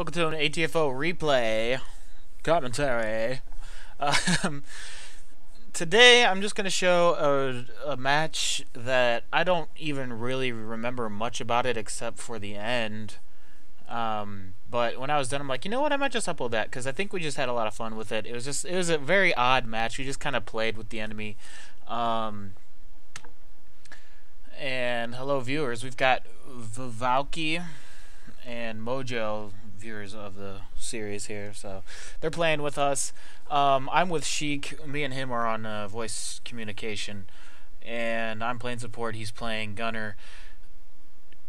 Welcome to an ATFO replay commentary. Um, today I'm just going to show a, a match that I don't even really remember much about it except for the end. Um, but when I was done, I'm like, you know what? I might just upload that because I think we just had a lot of fun with it. It was just, it was a very odd match. We just kind of played with the enemy. Um, and hello, viewers. We've got Vavauki and Mojo viewers of the series here, so they're playing with us. Um, I'm with Sheik. Me and him are on uh, voice communication, and I'm playing support. He's playing gunner.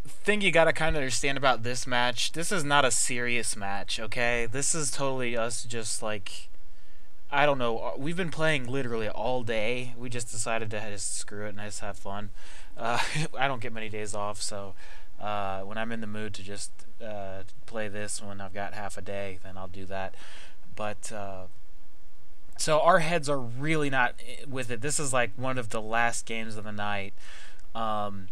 Thing you gotta kind of understand about this match: this is not a serious match. Okay, this is totally us just like. I don't know. Uh, we've been playing literally all day. We just decided to just screw it and just have fun. Uh, I don't get many days off, so uh, when I'm in the mood to just uh, play this when I've got half a day, then I'll do that. But uh, so our heads are really not with it. This is like one of the last games of the night. Um,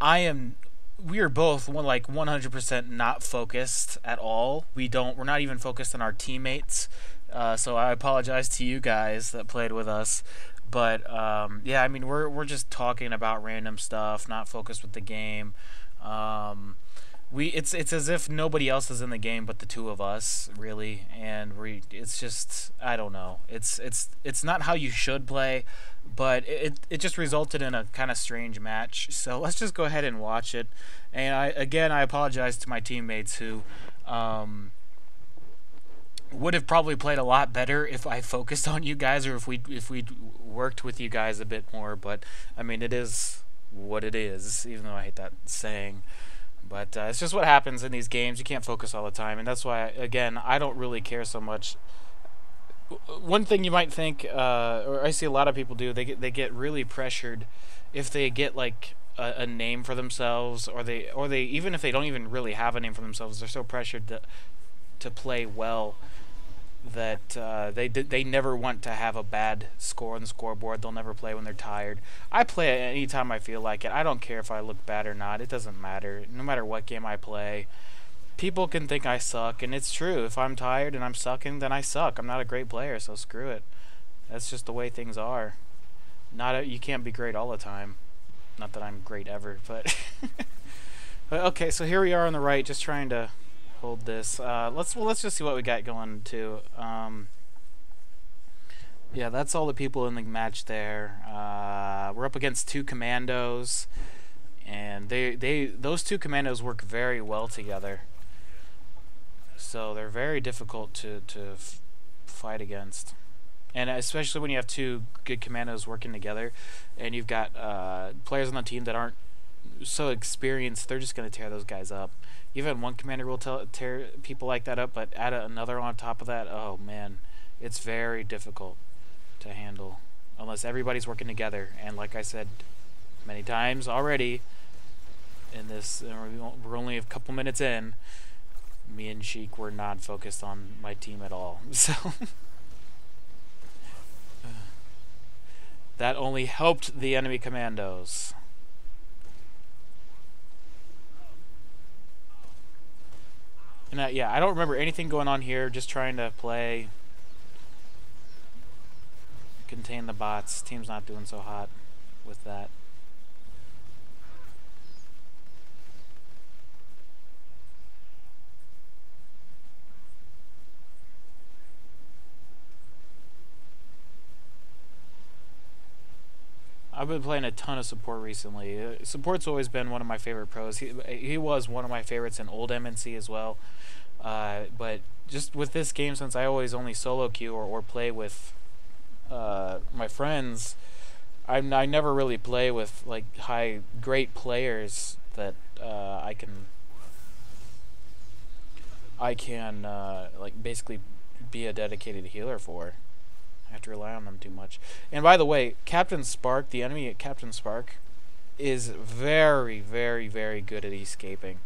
I am. We are both one like 100% not focused at all. We don't. We're not even focused on our teammates. Uh, so I apologize to you guys that played with us. But um, yeah, I mean we're we're just talking about random stuff, not focused with the game. Um, we it's it's as if nobody else is in the game but the two of us really and we it's just I don't know. It's it's it's not how you should play but it it just resulted in a kind of strange match. So let's just go ahead and watch it. And I again I apologize to my teammates who um, would have probably played a lot better if I focused on you guys or if we if we worked with you guys a bit more but I mean it is what it is even though I hate that saying but uh, it's just what happens in these games. You can't focus all the time, and that's why, again, I don't really care so much. One thing you might think, uh, or I see a lot of people do, they get they get really pressured if they get like a, a, name for themselves, or they or they even if they don't even really have a name for themselves, they're so pressured to to play well that uh, they they never want to have a bad score on the scoreboard. They'll never play when they're tired. I play it anytime I feel like it. I don't care if I look bad or not. It doesn't matter. No matter what game I play, people can think I suck, and it's true. If I'm tired and I'm sucking, then I suck. I'm not a great player, so screw it. That's just the way things are. Not a, you can't be great all the time. Not that I'm great ever, but okay, so here we are on the right, just trying to hold this. Uh, let's well, let's just see what we got going too. Um, yeah, that's all the people in the match there. Uh, we're up against two commandos, and they they those two commandos work very well together. So they're very difficult to to fight against, and especially when you have two good commandos working together, and you've got uh, players on the team that aren't so experienced. They're just gonna tear those guys up even one commander will tell, tear people like that up, but add another on top of that, oh man, it's very difficult to handle unless everybody's working together. And like I said many times already, in this, we're only a couple minutes in. Me and Sheik were not focused on my team at all, so that only helped the enemy commandos. And uh, yeah, I don't remember anything going on here. Just trying to play, contain the bots. Team's not doing so hot with that. I've been playing a ton of support recently. Uh, support's always been one of my favorite pros. He he was one of my favorites in old MNC as well. Uh, but just with this game, since I always only solo queue or, or play with uh, my friends, I I never really play with like high great players that uh, I can I can uh, like basically be a dedicated healer for. Have to rely on them too much. And by the way, Captain Spark, the enemy at Captain Spark, is very, very, very good at escaping.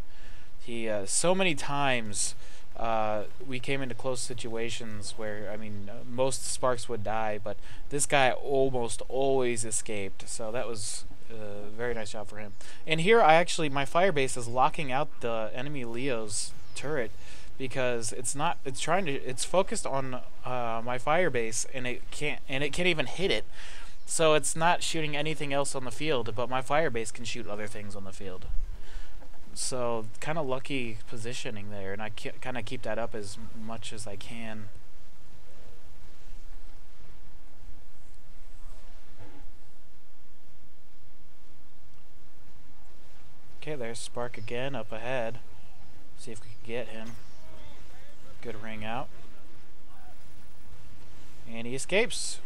He uh, so many times uh, we came into close situations where I mean most Sparks would die, but this guy almost always escaped. So that was a uh, very nice job for him. And here I actually my fire base is locking out the enemy Leo's turret because it's not it's trying to it's focused on uh, my fire base and it can't and it can't even hit it so it's not shooting anything else on the field but my fire base can shoot other things on the field so kind of lucky positioning there and I kind of keep that up as much as I can Okay, there's Spark again up ahead. See if we can get him. Good ring out. And he escapes.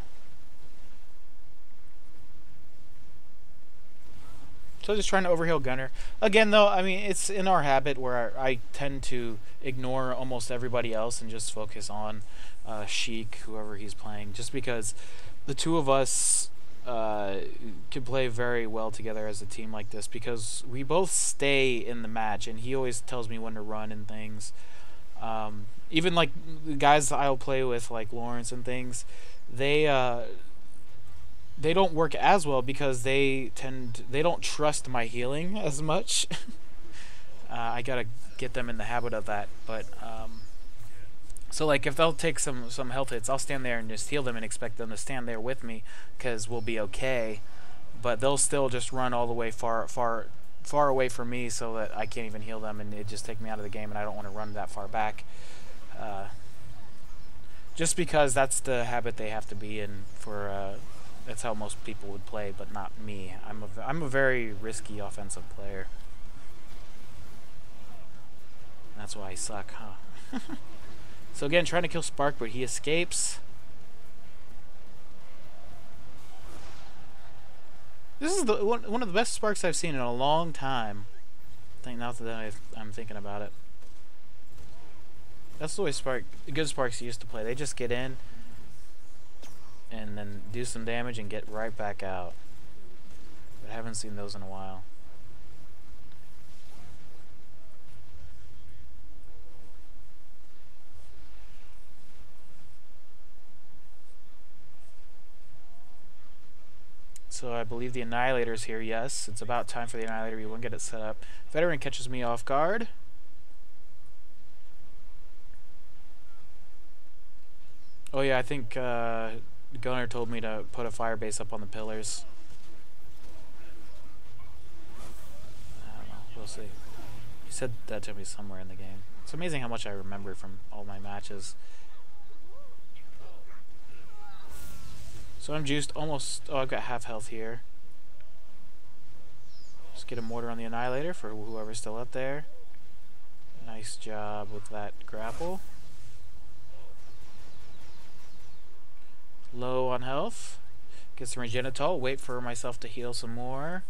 So just trying to overheal Gunner. Again, though, I mean, it's in our habit where I tend to ignore almost everybody else and just focus on uh, Sheik, whoever he's playing, just because the two of us uh, can play very well together as a team like this because we both stay in the match, and he always tells me when to run and things. Um, even like the guys I'll play with, like Lawrence and things, they uh, they don't work as well because they tend they don't trust my healing as much. uh, I gotta get them in the habit of that, but. Um, so like if they'll take some some health hits, I'll stand there and just heal them and expect them to stand there with me because we'll be okay. But they'll still just run all the way far far far away from me so that I can't even heal them and it just take me out of the game and I don't want to run that far back. Uh, just because that's the habit they have to be in for uh, that's how most people would play, but not me. I'm a I'm a very risky offensive player. That's why I suck, huh? So again, trying to kill Spark, but he escapes. This is the one, one of the best Sparks I've seen in a long time. I think now that I, I'm thinking about it. That's the way Spark, good Sparks used to play. They just get in and then do some damage and get right back out. But I haven't seen those in a while. So I believe the Annihilator is here, yes. It's about time for the Annihilator. We won't get it set up. Veteran catches me off guard. Oh yeah, I think uh, Gunner told me to put a fire base up on the pillars. I don't know. We'll see. He said that to me somewhere in the game. It's amazing how much I remember from all my matches. So I'm juiced almost... Oh, I've got half health here. Just get a mortar on the Annihilator for whoever's still up there. Nice job with that grapple. Low on health. Get some Regenitol. Wait for myself to heal some more.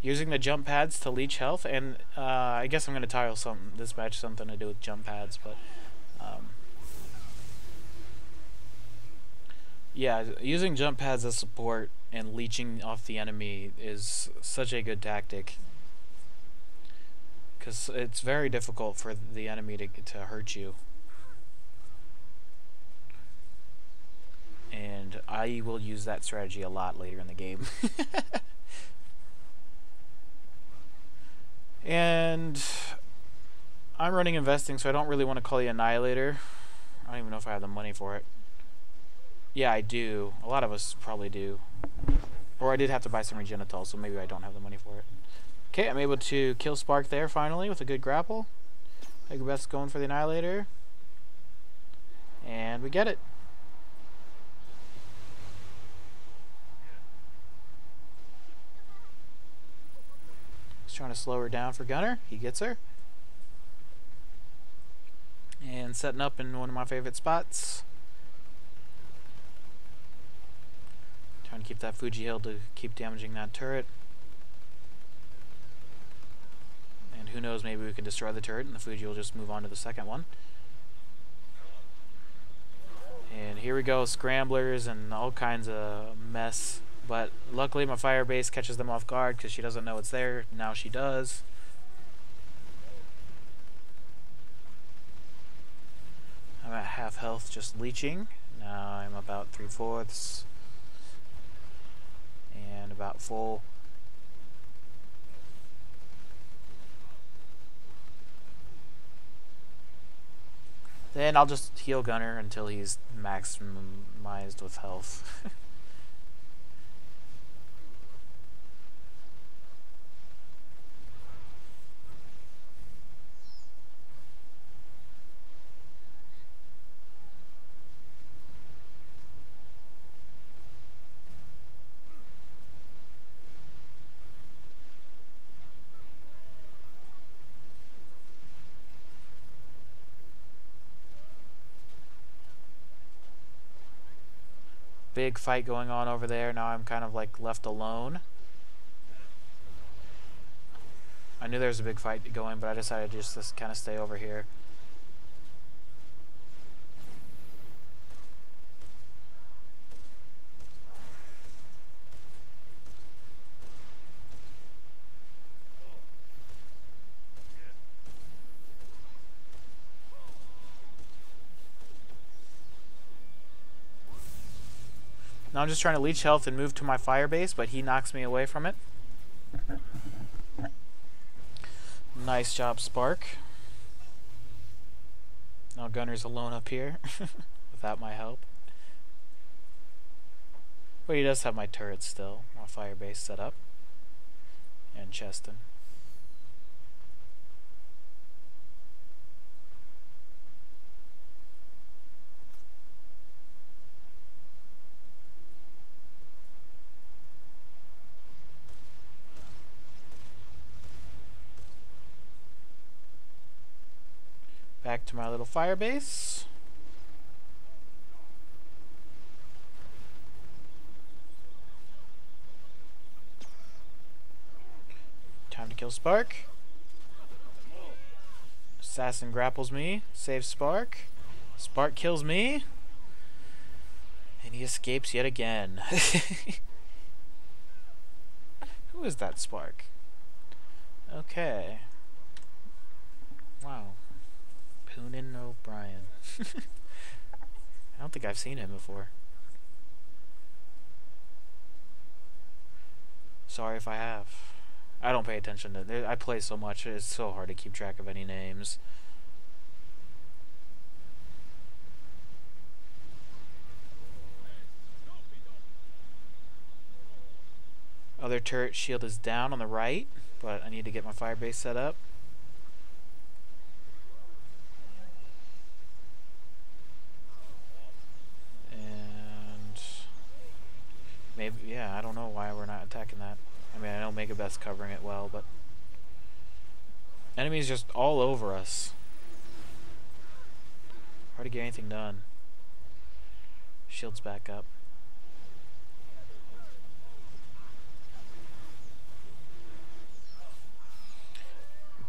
Using the jump pads to leech health, and uh, I guess I'm going to title some this match something to do with jump pads, but um, yeah, using jump pads as support and leeching off the enemy is such a good tactic because it's very difficult for the enemy to to hurt you. And I will use that strategy a lot later in the game. and I'm running investing, so I don't really want to call the Annihilator. I don't even know if I have the money for it. Yeah, I do. A lot of us probably do. Or I did have to buy some Regenitol, so maybe I don't have the money for it. Okay, I'm able to kill Spark there finally with a good grapple. Megabeth's going for the Annihilator. And we get it. He's trying to slow her down for Gunner. He gets her. And setting up in one of my favorite spots. Trying to keep that Fuji hill to keep damaging that turret. And who knows, maybe we can destroy the turret and the Fuji will just move on to the second one. And here we go, scramblers and all kinds of mess. But luckily my fire base catches them off guard because she doesn't know it's there. Now she does. I'm at half health just leeching. Now I'm about three fourths. And about full. Then I'll just heal Gunner until he's maximized with health. big fight going on over there. Now I'm kind of like left alone. I knew there was a big fight going, but I decided to just, just kind of stay over here. Now I'm just trying to leech health and move to my fire base, but he knocks me away from it. Nice job, Spark. Now Gunner's alone up here, without my help. But he does have my turret still, my fire base set up. And Cheston. back to my little fire base. Time to kill Spark. Assassin grapples me, saves Spark. Spark kills me. And he escapes yet again. Who is that Spark? Okay. Wow. Conan O'Brien. I don't think I've seen him before. Sorry if I have. I don't pay attention to. I play so much; it's so hard to keep track of any names. Other turret shield is down on the right, but I need to get my fire base set up. Maybe, yeah, I don't know why we're not attacking that. I mean, I know Megabeth's covering it well, but... Enemies just all over us. Hard to get anything done. Shield's back up.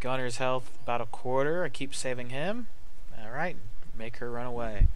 Gunner's health about a quarter. I keep saving him. Alright, make her run away.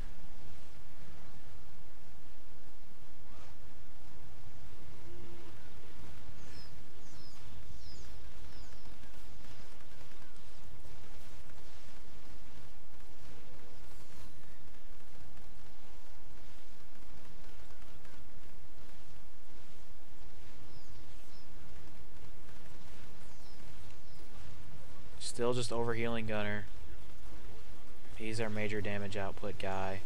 Still just overhealing Gunner. He's our major damage output guy.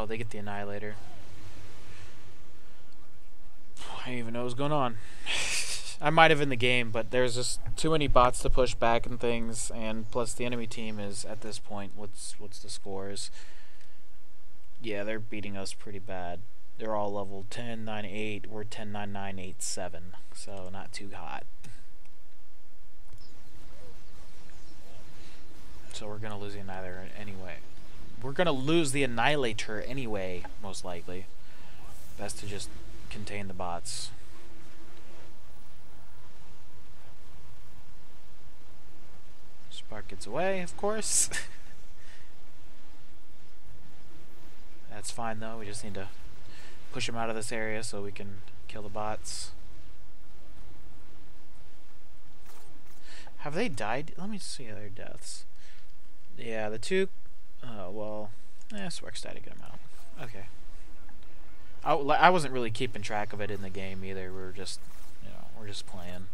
Oh, they get the Annihilator. I didn't even know what was going on. I might have in the game, but there's just too many bots to push back and things, and plus the enemy team is at this point. What's what's the scores? Yeah, they're beating us pretty bad. They're all level 10, 9, 8. We're 10, 9, 9, 8, 7. So not too hot. So we're gonna lose the Annihilator anyway we're going to lose the Annihilator anyway, most likely. Best to just contain the bots. Spark gets away, of course. That's fine though, we just need to push him out of this area so we can kill the bots. Have they died? Let me see their deaths. Yeah, the two... Oh, well... Eh, Sparks died a good amount. Okay. I, I wasn't really keeping track of it in the game either. We were just, you know, we're just playing.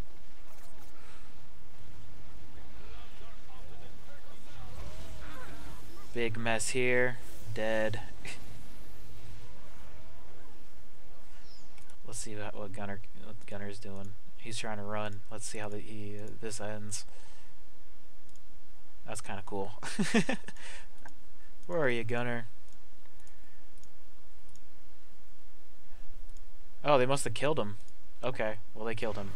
Big mess here. Dead. Let's see what, what Gunner what Gunner's doing. He's trying to run. Let's see how the, he uh, this ends. That's kind of cool. Where are you, Gunner? Oh, they must have killed him. Okay, well they killed him.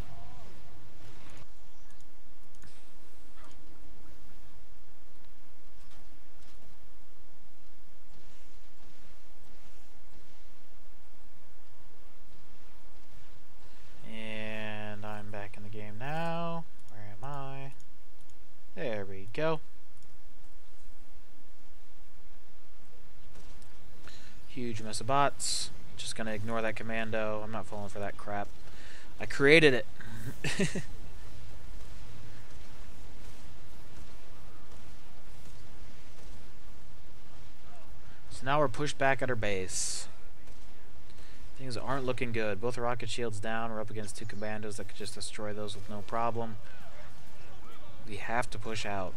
Mess of bots. Just gonna ignore that commando. I'm not falling for that crap. I created it. so now we're pushed back at our base. Things aren't looking good. Both rocket shields down. We're up against two commandos that could just destroy those with no problem. We have to push out.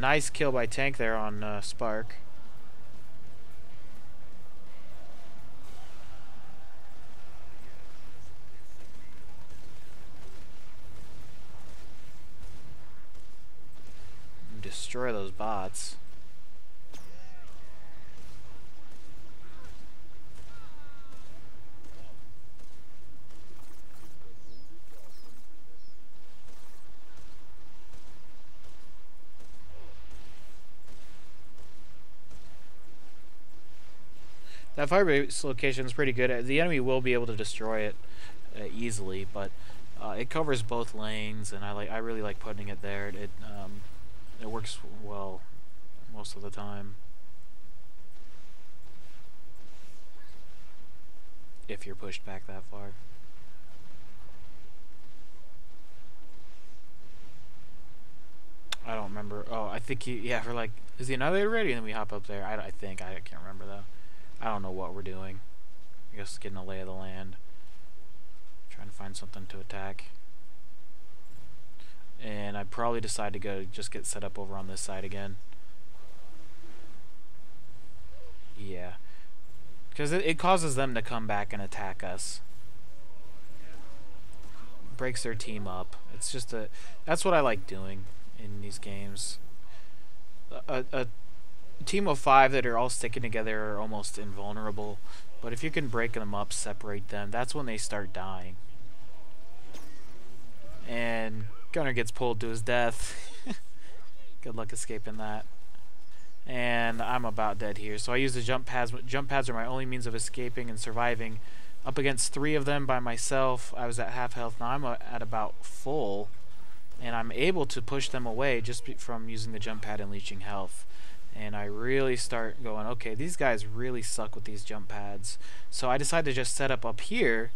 Nice kill by Tank there on uh, Spark. Destroy those bots. That fire base location is pretty good. The enemy will be able to destroy it uh, easily, but uh, it covers both lanes, and I like I really like putting it there. It um, it works well most of the time. If you're pushed back that far. I don't remember. Oh, I think he, yeah, for like, is he annihilated already? And then we hop up there. I, I think, I can't remember though. I don't know what we're doing. I guess getting a lay of the land. Trying to find something to attack. And I probably decide to go just get set up over on this side again. Yeah. Because it, it causes them to come back and attack us. Breaks their team up. It's just a... That's what I like doing in these games. A, a team of five that are all sticking together are almost invulnerable. But if you can break them up, separate them, that's when they start dying. And Gunner gets pulled to his death. Good luck escaping that. And I'm about dead here. So I use the jump pads. Jump pads are my only means of escaping and surviving. Up against three of them by myself, I was at half health. Now I'm at about full. And I'm able to push them away just from using the jump pad and leeching health and I really start going, okay, these guys really suck with these jump pads. So I decide to just set up up here,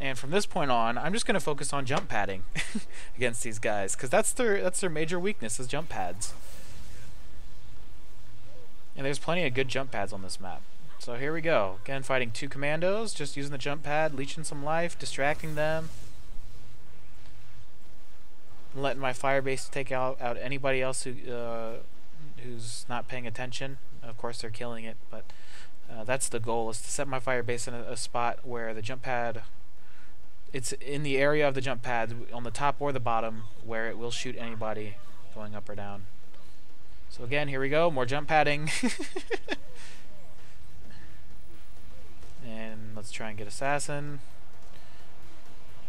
and from this point on, I'm just going to focus on jump padding against these guys, because that's their that's their major weakness is jump pads. And there's plenty of good jump pads on this map. So here we go. Again, fighting two commandos, just using the jump pad, leeching some life, distracting them. Letting my fire base take out, out anybody else who uh, who's not paying attention. Of course, they're killing it, but uh, that's the goal: is to set my fire base in a, a, spot where the jump pad. It's in the area of the jump pad on the top or the bottom where it will shoot anybody going up or down. So again, here we go, more jump padding. and let's try and get Assassin.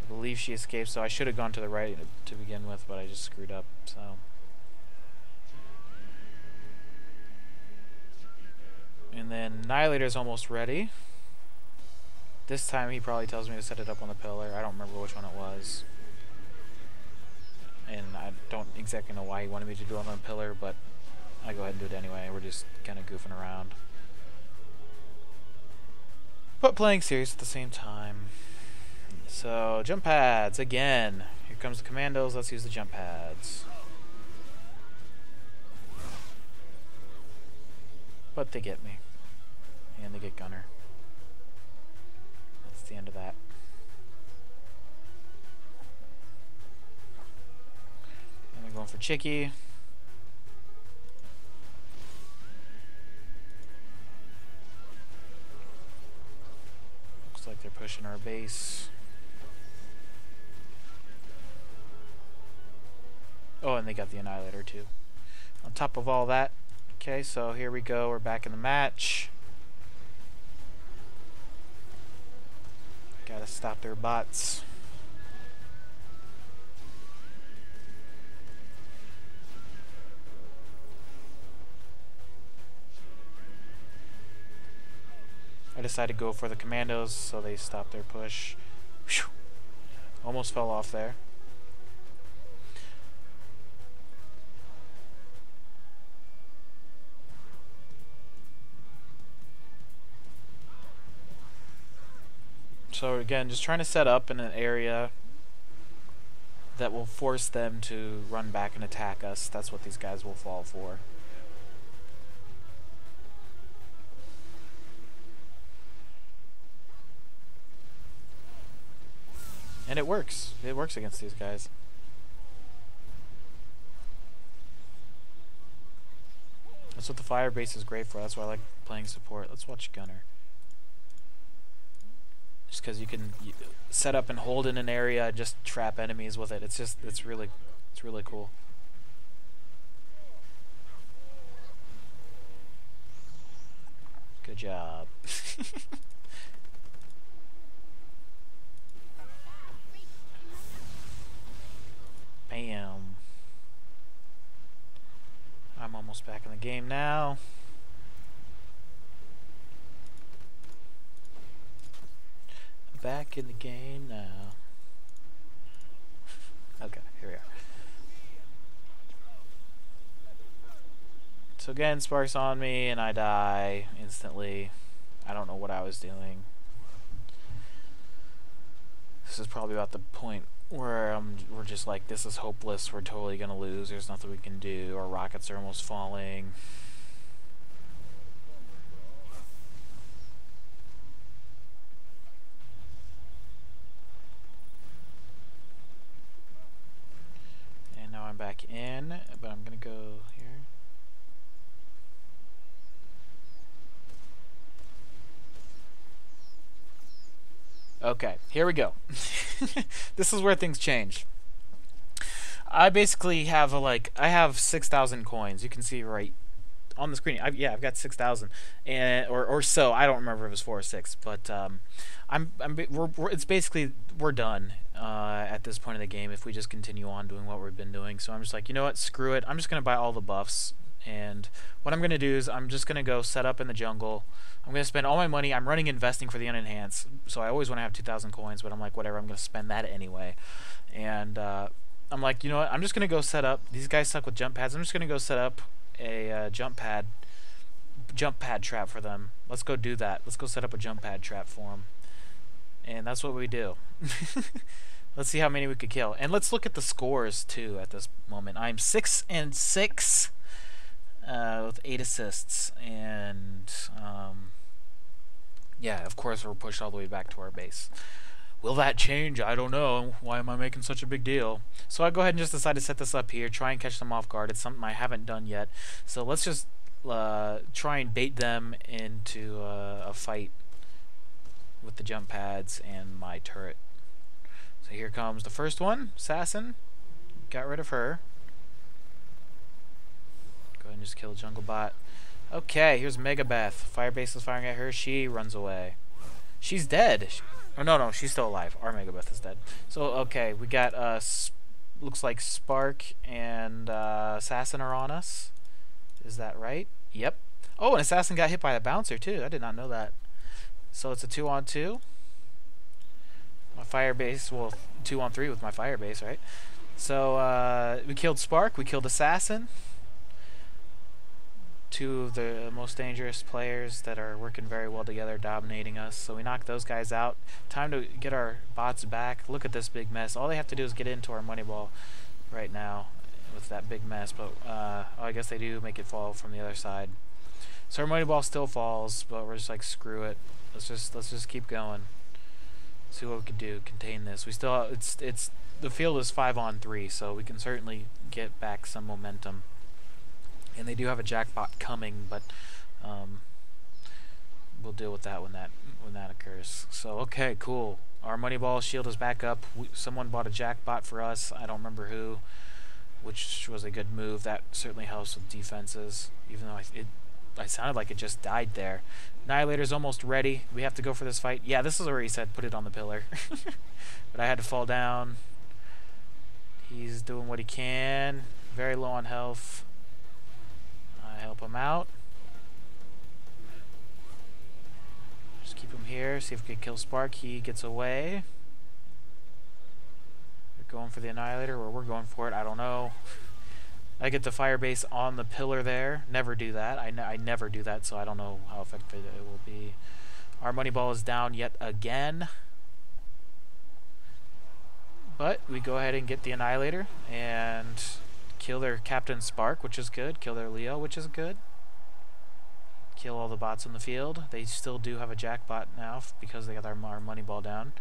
I believe she escaped, so I should have gone to the right to begin with, but I just screwed up, so... And then Annihilator's almost ready. This time he probably tells me to set it up on the pillar. I don't remember which one it was. And I don't exactly know why he wanted me to do it on the pillar, but I go ahead and do it anyway. We're just kind of goofing around. But playing serious at the same time. So, jump pads, again. Here comes the commandos, let's use the jump pads. But they get me. And they get Gunner. That's the end of that. And they're going for Chicky. Looks like they're pushing our base. Oh, and they got the Annihilator too. On top of all that, okay, so here we go. We're back in the match. Gotta stop their bots. I decided to go for the commandos, so they stopped their push. Whew. Almost fell off there. So again, just trying to set up in an area that will force them to run back and attack us. That's what these guys will fall for. And it works. It works against these guys. That's what the fire base is great for. That's why I like playing support. Let's watch Gunner. Just because you can set up and hold in an area, just trap enemies with it. It's just, it's really, it's really cool. Good job. Bam. I'm almost back in the game now. Back in the game now. okay, here we are. So again, sparks on me and I die instantly. I don't know what I was doing. This is probably about the point where we're just like, this is hopeless, we're totally gonna lose, there's nothing we can do, our rockets are almost falling. Back in, but I'm going to go here. Okay, here we go. this is where things change. I basically have a like I have 6,000 coins. You can see right on the screen. I, yeah, I've got 6,000 and or or so. I don't remember if it was 4 or 6, but um I'm I'm we're, we're, it's basically we're done uh, at this point of the game if we just continue on doing what we've been doing. So I'm just like, you know what, screw it. I'm just to buy all the buffs. And what I'm to do is I'm just to go set up in the jungle. I'm to spend all my money. I'm running investing for the unenhanced. So I always want to have 2,000 coins, but I'm like, whatever, I'm to spend that anyway. And uh, I'm like, you know what, I'm just to go set up. These guys suck with jump pads. I'm just to go set up a uh, jump pad jump pad trap for them. Let's go do that. Let's go set up a jump pad trap for them. And that's what we do. let's see how many we could kill. And let's look at the scores too at this moment. I'm six and six uh, with eight assists, and um, yeah, of course we're pushed all the way back to our base. Will that change? I don't know. Why am I making such a big deal? So I go ahead and just decide to set this up here, try and catch them off guard. It's something I haven't done yet. So let's just uh, try and bait them into uh, a fight with the jump pads and my turret. So here comes the first one, Assassin. Got rid of her. Go ahead and just kill Jungle Bot. Okay, here's Megabeth. Firebase is firing at her. She runs away. She's dead. She, oh, no, no, she's still alive. Our Megabeth is dead. So, okay, we got, uh, looks like Spark and uh, Assassin are on us. Is that right? Yep. Oh, an Assassin got hit by a bouncer, too. I did not know that. So it's a two on two. My fire base, well, two on three with my fire base, right? So uh, we killed Spark, we killed Assassin. Two of the most dangerous players that are working very well together, dominating us. So we knock those guys out. Time to get our bots back. Look at this big mess. All they have to do is get into our money ball right now with that big mess. But uh, oh, I guess they do make it fall from the other side. So our money ball still falls, but we're just like screw it. Let's just let's just keep going. See what we can do. Contain this. We still it's it's the field is five on three, so we can certainly get back some momentum. And they do have a jackpot coming, but um, we'll deal with that when that when that occurs. So okay, cool. Our money ball shield is back up. We, someone bought a jackpot for us. I don't remember who, which was a good move. That certainly helps with defenses, even though I, it I sounded like it just died there. Annihilator's almost ready. We have to go for this fight. Yeah, this is where he said put it on the pillar. but I had to fall down. He's doing what he can. Very low on health. Help him out. Just keep him here. See if we can kill Spark. He gets away. They're going for the Annihilator, or we're going for it. I don't know. I get the fire base on the pillar there. Never do that. I, I never do that, so I don't know how effective it will be. Our money ball is down yet again. But we go ahead and get the Annihilator and kill their Captain Spark, which is good. Kill their Leo, which is good. Kill all the bots in the field. They still do have a jackbot now because they got our, our money ball down.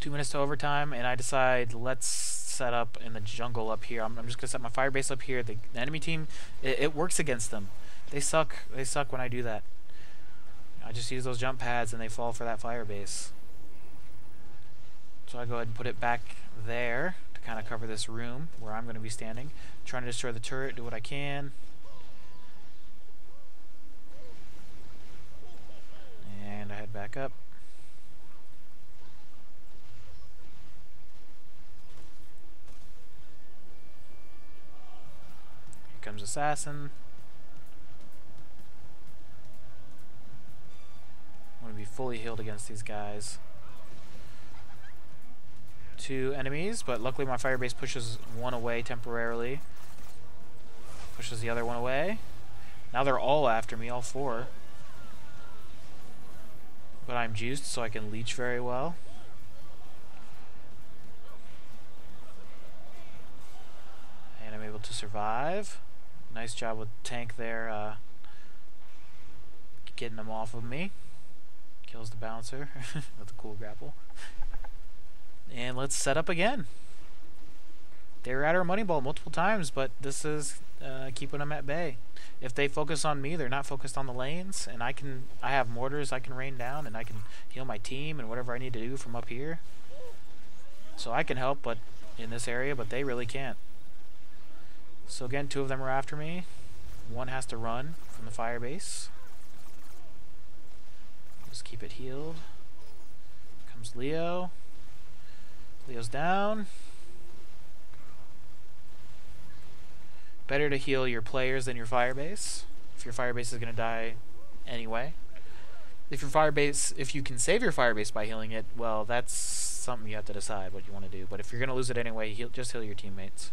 Two minutes to overtime, and I decide let's set up in the jungle up here. I'm, I'm just gonna set my fire base up here. The, the enemy team, it, it, works against them. They suck. They suck when I do that. I just use those jump pads and they fall for that fire base. So I go ahead and put it back there to kind of cover this room where I'm going to be standing. Trying to destroy the turret, do what I can. And I head back up. Here comes Assassin. I want to be fully healed against these guys. Two enemies, but luckily my fire base pushes one away temporarily. Pushes the other one away. Now they're all after me, all four. But I'm juiced, so I can leech very well. And I'm able to survive. Nice job with Tank there, uh, getting them off of me. Kills the bouncer with a cool grapple. And let's set up again. They were at our money ball multiple times, but this is uh, keeping them at bay. If they focus on me, they're not focused on the lanes, and I can I have mortars I can rain down, and I can heal my team and whatever I need to do from up here. So I can help, but in this area, but they really can't. So again, two of them are after me. One has to run from the fire base. Just keep it healed. Comes Leo. Leo's down. Better to heal your players than your fire base. If your fire base is going to die anyway. If your fire base, if you can save your fire base by healing it, well, that's something you have to decide what you want to do. But if you're going to lose it anyway, heal, just heal your teammates.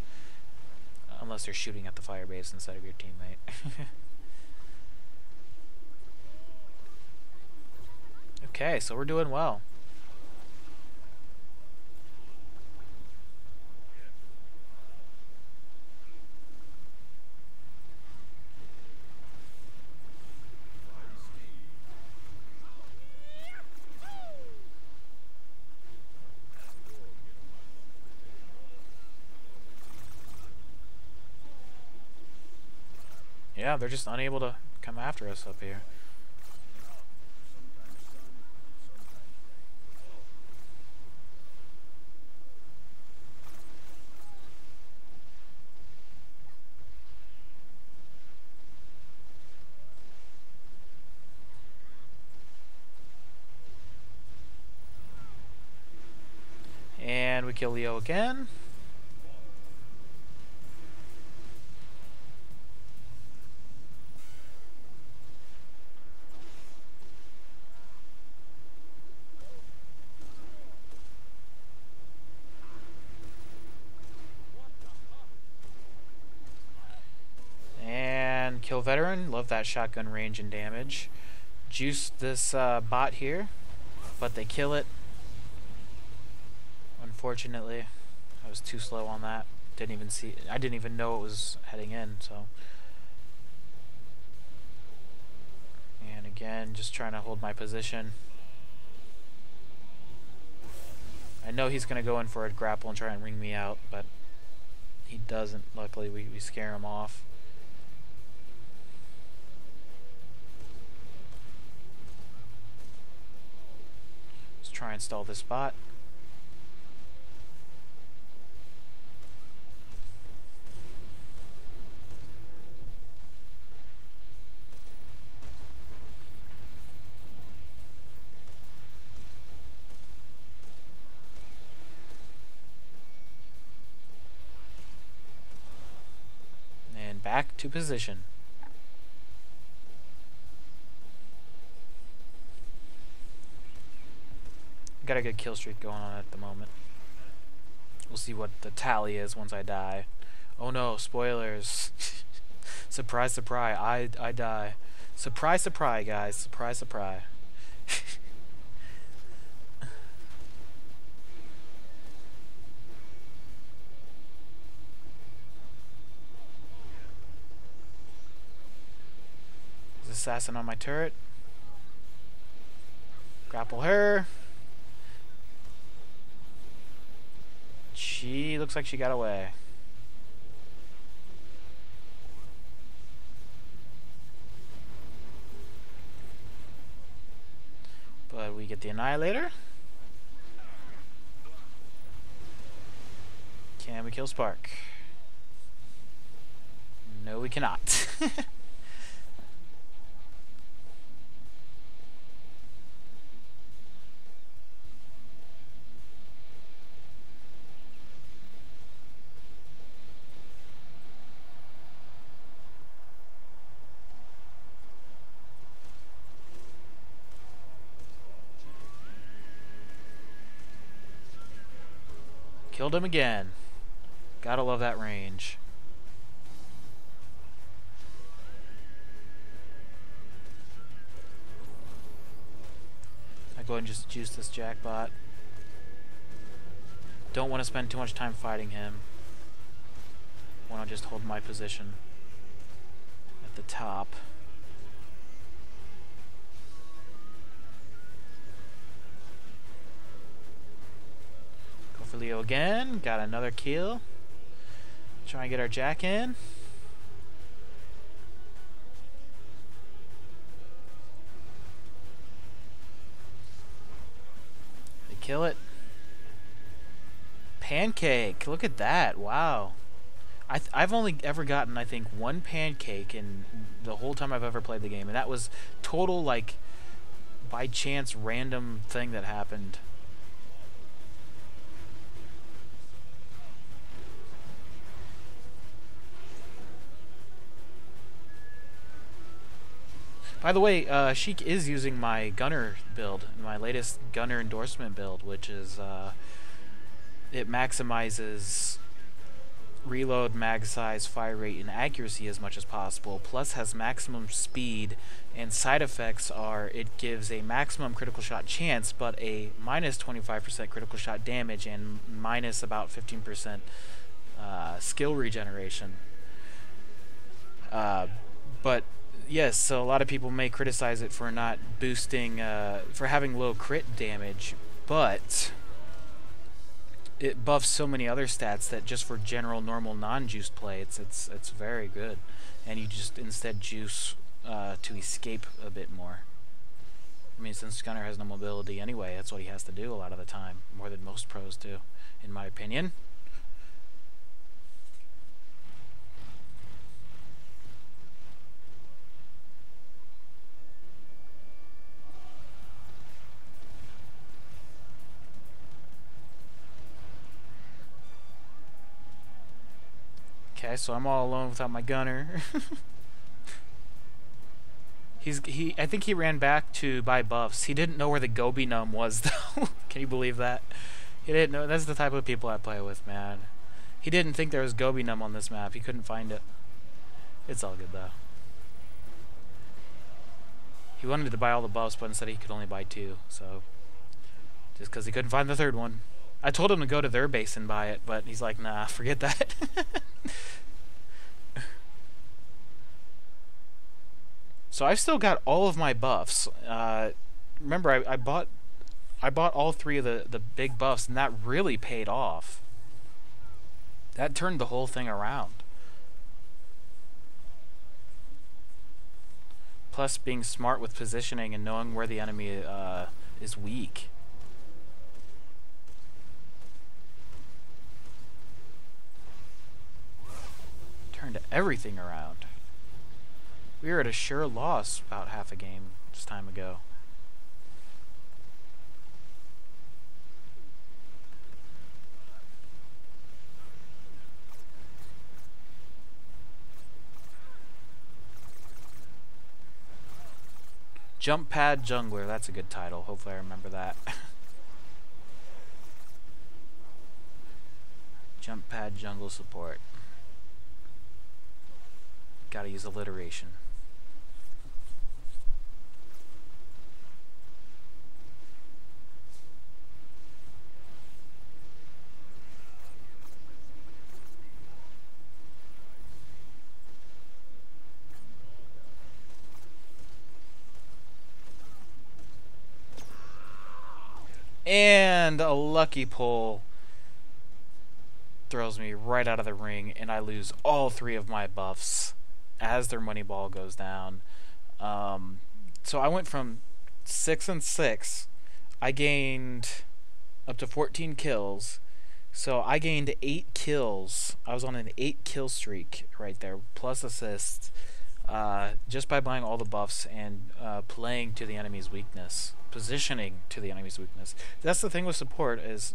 Unless they're shooting at the fire base instead of your teammate. okay, so we're doing well. Yeah, they're just unable to come after us up here. And we kill Leo again. Love that shotgun range and damage. Juice this uh, bot here, but they kill it. Unfortunately, I was too slow on that. Didn't even see. I didn't even know it was heading in. So. And again, just trying to hold my position. I know he's going to go in for a grapple and try and ring me out, but he doesn't. Luckily, we, we scare him off. Try and stall this bot. And back to position. Got a good kill streak going on at the moment. We'll see what the tally is once I die. Oh no, spoilers. surprise, surprise, I, I die. Surprise, surprise, guys. Surprise, surprise. assassin on my turret. Grapple her. She looks like she got away. But we get the Annihilator. Can we kill Spark? No, we cannot. Him again. Gotta love that range. I go ahead and just juice this jackbot. Don't want to spend too much time fighting him. Want to just hold my position at the top. For Leo again. Got another kill. Try and get our jack in. They kill it. Pancake. Look at that. Wow. I have only ever gotten, I think, one pancake in the whole time I've ever played the game. And that was total, like, by chance, random thing that happened. By the way, uh, Sheik is using my gunner build, my latest gunner endorsement build, which is uh, it maximizes reload, mag size, fire rate, and accuracy as much as possible, plus has maximum speed, and side effects are it gives a maximum critical shot chance, but a minus 25% critical shot damage and minus about 15% uh, skill regeneration. Uh, but yes, so a lot of people may criticize it for not boosting, uh, for having low crit damage, but it buffs so many other stats that just for general normal non-juice play, it's it's it's very good, and you just instead juice uh, to escape a bit more. I mean, since Gunner has no mobility anyway, that's what he has to do a lot of the time, more than most pros do, in my opinion. So I'm all alone without my gunner. He's he. I think he ran back to buy buffs. He didn't know where the Gobi Num was, though. Can you believe that? He didn't know. That's the type of people I play with, man. He didn't think there was Gobi Num on this map. He couldn't find it. It's all good though. He wanted to buy all the buffs, but instead he could only buy two. So just because he couldn't find the third one. I told him to go to their base and buy it, but he's like, nah, forget that. So I've still got all of my buffs. Uh, remember, I, I bought I bought all three of the, the big buffs, and that really paid off. That turned the whole thing around. Plus, being smart with positioning and knowing where the enemy uh, is weak. Turned everything around. We were at a sure loss about half a game this time ago. Jump Pad Jungler, that's a good title. Hopefully I remember that. Jump Pad Jungle Support. Gotta use alliteration. And a lucky pull throws me right out of the ring, and I lose all three of my buffs as their money ball goes down. Um, so I went from six and six. I gained up to 14 kills. So I gained eight kills. I was on an eight kill streak right there, plus assists, uh, just by buying all the buffs and uh, playing to the enemy's weakness positioning to the enemy's weakness. That's the thing with support is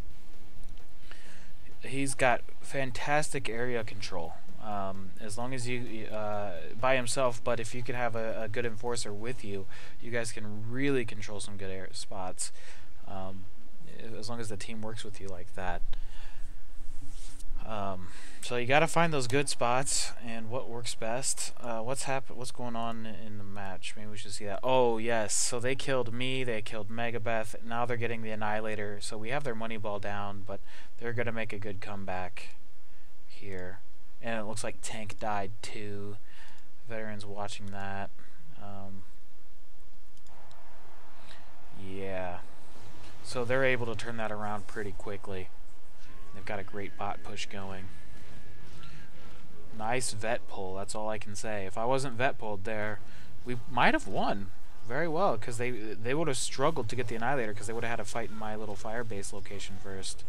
he's got fantastic area control. Um, as long as you uh, by himself, but if you could have a, a, good enforcer with you, you guys can really control some good air spots. Um, as long as the team works with you like that. Um, so you got to find those good spots and what works best. Uh, what's happen? What's going on in the match? Maybe we should see that. Oh yes, so they killed me. They killed Megabeth. Now they're getting the Annihilator. So we have their money ball down, but they're gonna make a good comeback here. And it looks like Tank died too. Veterans watching that. Um, yeah. So they're able to turn that around pretty quickly. They've got a great bot push going. Nice vet pull, that's all I can say. If I wasn't vet pulled there, we might have won very well, because they they would have struggled to get the Annihilator, because they would have had to fight in my little fire base location first.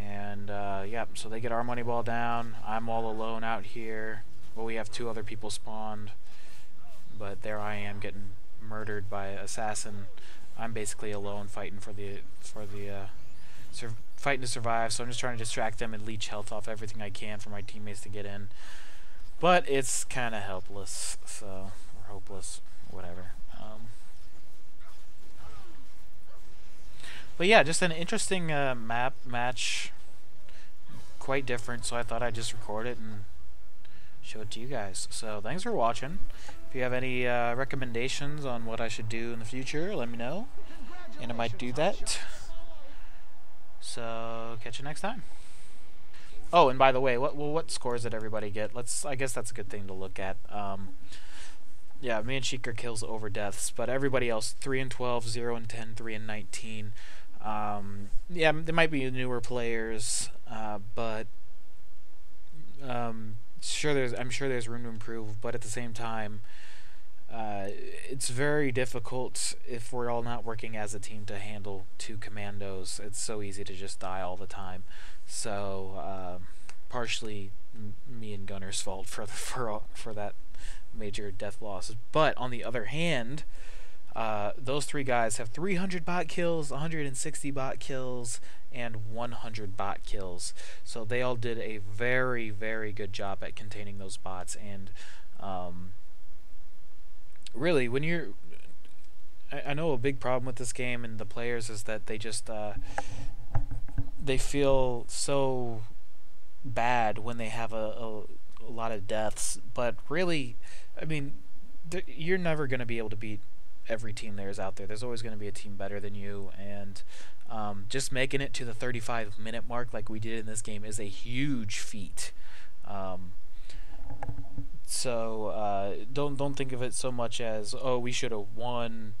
And, uh, yeah, so they get our money ball down. I'm all alone out here. Well, we have two other people spawned. But there I am getting murdered by assassin. I'm basically alone fighting for the for the uh, fighting to survive, so I'm just trying to distract them and leech health off everything I can for my teammates to get in. But it's kind of helpless, so or hopeless, whatever. Um, but yeah, just an interesting uh, map match, quite different. So I thought I'd just record it and show it to you guys. So thanks for watching. If you have any uh, recommendations on what I should do in the future, let me know, and I might do that. So catch you next time. Oh, and by the way, what well, what scores did everybody get? Let's. I guess that's a good thing to look at. Um, yeah, me and Sheik kills over deaths, but everybody else three and 12, 0 and 10, 3 and nineteen. Um, yeah, there might be newer players, uh, but um, sure there's I'm sure there's room to improve. But at the same time, uh, it's very difficult if we're all not working as a team to handle two commandos. It's so easy to just die all the time. So uh, partially me and Gunner's fault for the, for for that major death loss. But on the other hand, Uh, those three guys have 300 bot kills, 160 bot kills, and 100 bot kills. So they all did a very, very good job at containing those bots. And um, really, when you're, I, I, know a big problem with this game and the players is that they just uh, they feel so bad when they have a, a, a lot of deaths. But really, I mean, you're never going to be able to beat every team there is out there. There's always going to be a team better than you, and um, just making it to the 35 minute mark like we did in this game is a huge feat. Um, so uh, don't don't think of it so much as oh we should have won,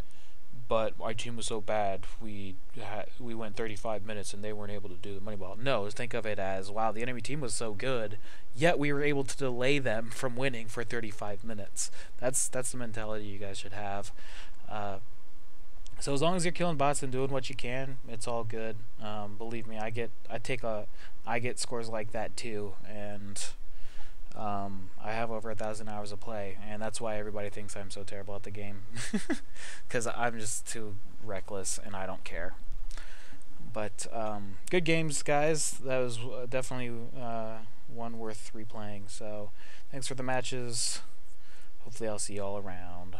but our team was so bad we ha- we went 35 minutes and they weren't able to do the money ball. No, think of it as wow the enemy team was so good, yet we were able to delay them from winning for 35 minutes. That's that's the mentality you guys should have. Uh, so as long as you're killing bots and doing what you can, it's all good. Um, believe me, I get I take a I get scores like that too, and um, I have over a thousand hours of play, and that's why everybody thinks I'm so terrible at the game, because I'm just too reckless and I don't care. But um, good games, guys. That was uh, definitely uh, one worth replaying. So thanks for the matches. Hopefully, I'll see you all around.